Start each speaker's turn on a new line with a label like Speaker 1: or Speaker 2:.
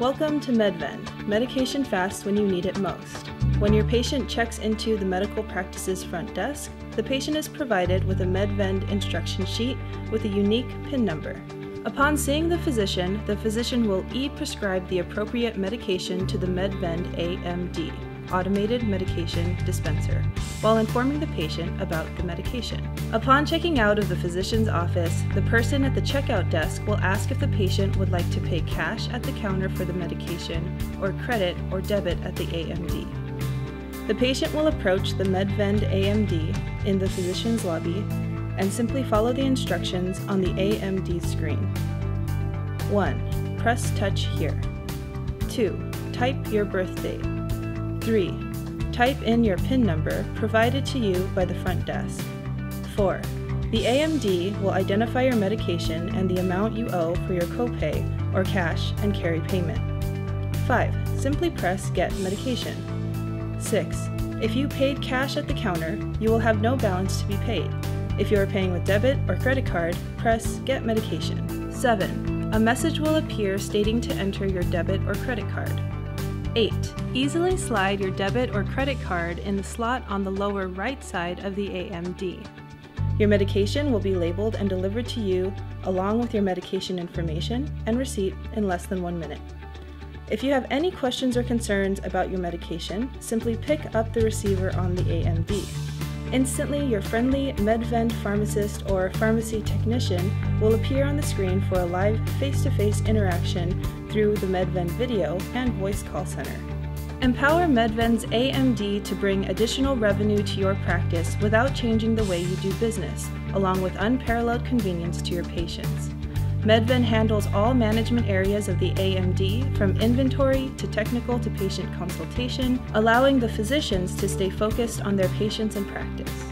Speaker 1: Welcome to MedVend, medication fast when you need it most. When your patient checks into the medical practice's front desk, the patient is provided with a MedVend instruction sheet with a unique PIN number. Upon seeing the physician, the physician will e-prescribe the appropriate medication to the MedVend AMD, automated medication dispenser, while informing the patient about the medication. Upon checking out of the physician's office, the person at the checkout desk will ask if the patient would like to pay cash at the counter for the medication or credit or debit at the AMD. The patient will approach the MedVend AMD in the physician's lobby and simply follow the instructions on the AMD screen. 1. Press touch here. 2. Type your birth date. 3. Type in your PIN number provided to you by the front desk. 4. The AMD will identify your medication and the amount you owe for your copay or cash and carry payment. 5. Simply press Get Medication. 6. If you paid cash at the counter, you will have no balance to be paid. If you are paying with debit or credit card, press Get Medication. 7. A message will appear stating to enter your debit or credit card. 8. Easily slide your debit or credit card in the slot on the lower right side of the AMD. Your medication will be labeled and delivered to you along with your medication information and receipt in less than one minute. If you have any questions or concerns about your medication, simply pick up the receiver on the AMD. Instantly, your friendly MedVend pharmacist or pharmacy technician will appear on the screen for a live face-to-face interaction through the MedVend video and voice call center. Empower MedVend's AMD to bring additional revenue to your practice without changing the way you do business, along with unparalleled convenience to your patients. MedVend handles all management areas of the AMD, from inventory to technical to patient consultation, allowing the physicians to stay focused on their patients and practice.